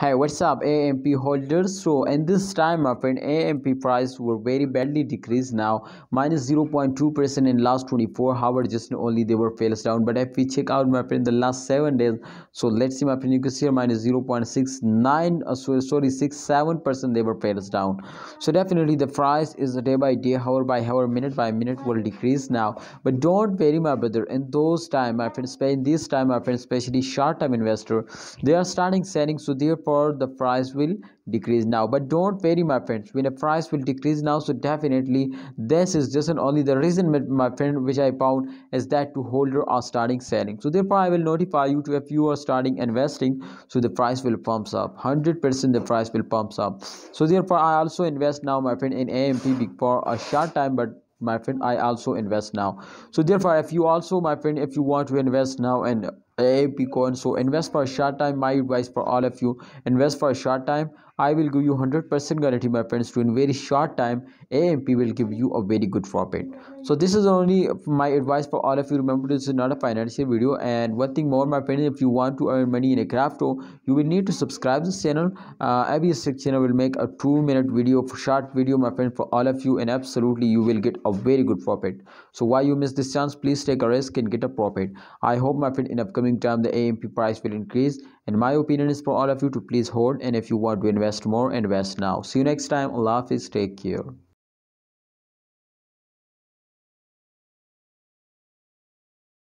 Hey, what's up, AMP holders? So, in this time, my friend, AMP price were very badly decreased now, minus 0.2% in last 24 hours. Just only they were fails down. But if we check out, my friend, the last seven days, so let's see, my friend, you can see here minus 0.69, uh, so, sorry, 67% they were fails down. So, definitely the price is day by day, hour by hour, minute by minute will decrease now. But don't worry, my brother, in those time, my friend, in this time, my friend, especially short-term investor, they are starting selling. So, therefore the price will decrease now. But don't worry my friends. When the price will decrease now so definitely this is just and only the reason my friend which i found is that to holder are starting selling. So therefore i will notify you to if you are starting investing so the price will pumps up. 100 percent the price will pumps up. So therefore i also invest now my friend in amp for a short time but my friend i also invest now. So therefore if you also my friend if you want to invest now and AMP coin. So invest for a short time my advice for all of you. Invest for a short time. I will give you 100% guarantee my friends. To in very short time AMP will give you a very good profit. So this is only my advice for all of you. Remember this is not a financial video. And one thing more my friends if you want to earn money in a crypto you will need to subscribe this channel. Uh, ABS channel will make a two minute video for short video my friend for all of you. And absolutely you will get a very good profit. So why you miss this chance? Please take a risk and get a profit. I hope my friend in upcoming time the AMP price will increase. And my opinion is for all of you to please hold. And if you want to invest more invest now. See you next time. Allah hafiz. Take care